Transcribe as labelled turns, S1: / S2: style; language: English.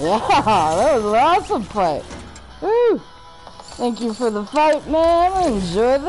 S1: Yeah, that was an awesome fight. Woo! Thank you for the fight, man. Enjoy the